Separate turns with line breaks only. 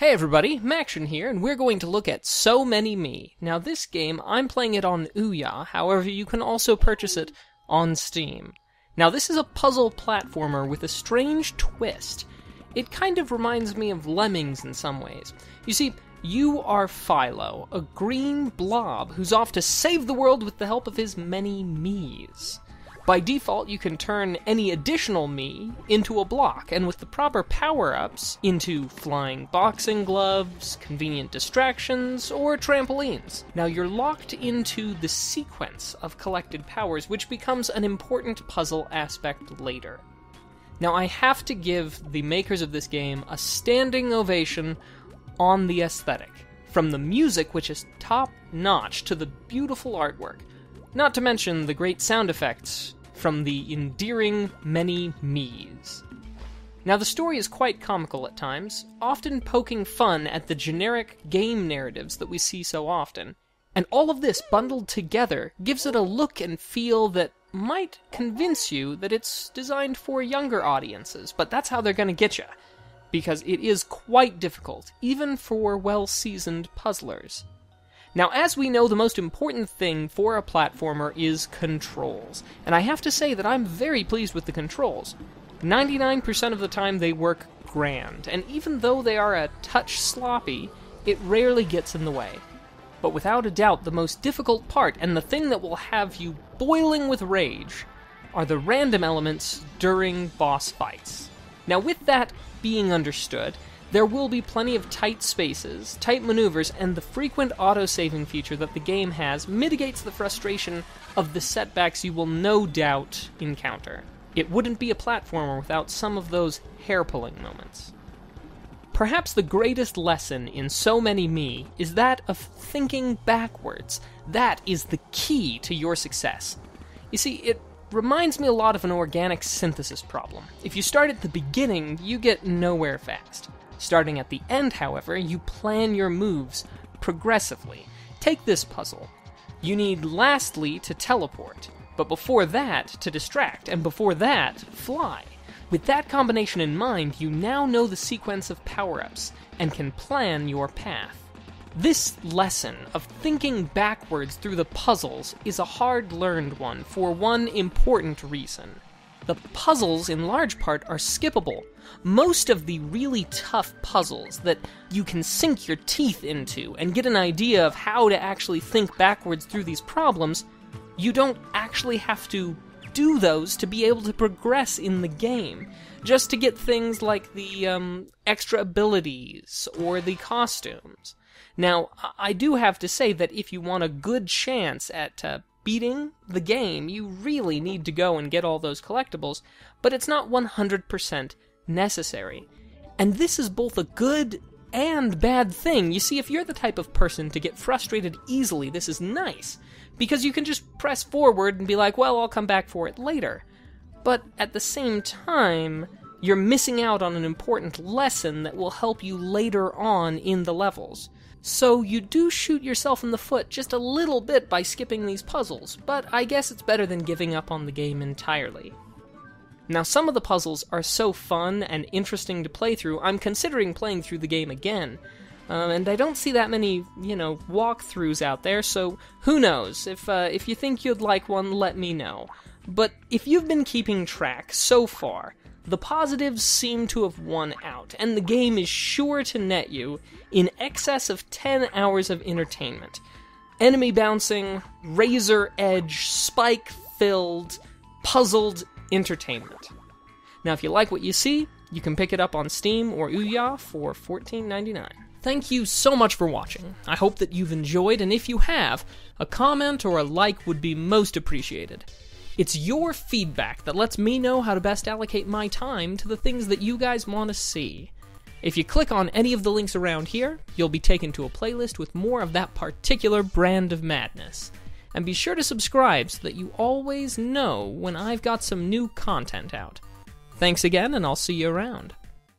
Hey everybody, Macktion here, and we're going to look at So Many Me. Now, this game, I'm playing it on Ouya, however, you can also purchase it on Steam. Now, this is a puzzle platformer with a strange twist. It kind of reminds me of Lemmings in some ways. You see, you are Filo, a green blob who's off to save the world with the help of his many me's. By default, you can turn any additional me into a block, and with the proper power ups, into flying boxing gloves, convenient distractions, or trampolines. Now you're locked into the sequence of collected powers, which becomes an important puzzle aspect later. Now, I have to give the makers of this game a standing ovation on the aesthetic. From the music, which is top notch, to the beautiful artwork. Not to mention the great sound effects from the endearing many me's. Now, the story is quite comical at times, often poking fun at the generic game narratives that we see so often. And all of this bundled together gives it a look and feel that might convince you that it's designed for younger audiences, but that's how they're going to get you. Because it is quite difficult, even for well seasoned puzzlers. Now, as we know, the most important thing for a platformer is controls. And I have to say that I'm very pleased with the controls. 99% of the time they work grand, and even though they are a touch sloppy, it rarely gets in the way. But without a doubt, the most difficult part, and the thing that will have you boiling with rage, are the random elements during boss fights. Now, with that being understood, there will be plenty of tight spaces, tight maneuvers, and the frequent auto-saving feature that the game has mitigates the frustration of the setbacks you will no doubt encounter. It wouldn't be a platformer without some of those hair-pulling moments. Perhaps the greatest lesson in So Many Me is that of thinking backwards. That is the key to your success. You see, it reminds me a lot of an organic synthesis problem. If you start at the beginning, you get nowhere fast. Starting at the end, however, you plan your moves progressively. Take this puzzle. You need lastly to teleport, but before that to distract, and before that, fly. With that combination in mind, you now know the sequence of power ups and can plan your path. This lesson of thinking backwards through the puzzles is a hard learned one for one important reason. The puzzles, in large part, are skippable. Most of the really tough puzzles that you can sink your teeth into and get an idea of how to actually think backwards through these problems, you don't actually have to do those to be able to progress in the game. Just to get things like the um, extra abilities or the costumes. Now, I do have to say that if you want a good chance at uh, beating the game, you really need to go and get all those collectibles, but it's not 100% necessary. And this is both a good and bad thing. You see, if you're the type of person to get frustrated easily, this is nice, because you can just press forward and be like, well, I'll come back for it later. But at the same time, you're missing out on an important lesson that will help you later on in the levels. So you do shoot yourself in the foot just a little bit by skipping these puzzles, but I guess it's better than giving up on the game entirely. Now, some of the puzzles are so fun and interesting to play through, I'm considering playing through the game again. Uh, and I don't see that many, you know, walkthroughs out there, so who knows? If, uh, if you think you'd like one, let me know. But if you've been keeping track so far, the positives seem to have won out, and the game is sure to net you in excess of 10 hours of entertainment. Enemy bouncing, razor edge, spike filled, puzzled entertainment. Now, if you like what you see, you can pick it up on Steam or Ouya for $14.99. Thank you so much for watching. I hope that you've enjoyed, and if you have, a comment or a like would be most appreciated. It's your feedback that lets me know how to best allocate my time to the things that you guys want to see. If you click on any of the links around here, you'll be taken to a playlist with more of that particular brand of madness. And be sure to subscribe so that you always know when I've got some new content out. Thanks again, and I'll see you around.